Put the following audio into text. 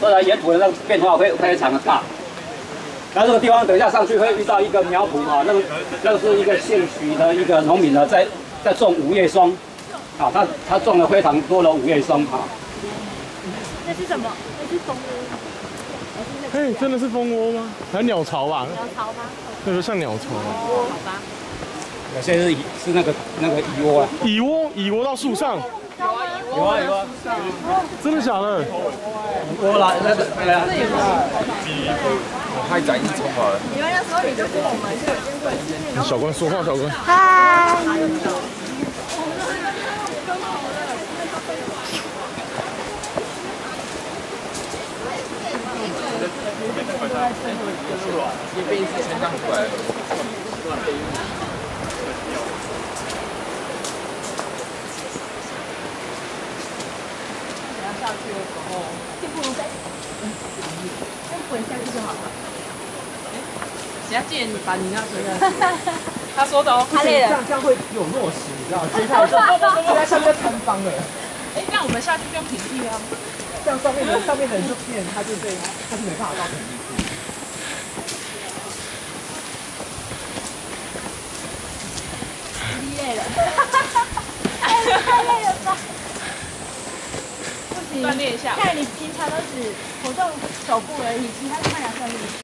虽然沿途的那个变化会非常的大。那这个地方等一下上去会遇到一个苗圃哈，那个那个是一个姓许的一个农民呢，在在种五叶松，啊，他他种了非常多的五叶松哈。那是什么？那是蜂窝。嘿，真的是蜂窝吗？还是鸟巢吧？鸟巢吗？那个像鸟巢。哦，好吧。有些是是那个那个蚁窝啊。蚁窝，蚁窝到树上。有啊有啊。真的假的？我来那个对啊。太窄一冲好了。你们那时候你就跟我们就已经小关说话，小关。嗨。下去的时候，就不如再，再滚下去就好了。只要借你把你那说的，他说的哦，他累了，这样这样会有落实，你知道吗？接下来就在下面摊方了。哎，这样我们下去就平地了。这样上面的上面的人就变，他就对，他就没办法到平地去。累了，太累了吧？锻炼一下。看你平常都只活动手部而已，其他看起来算力。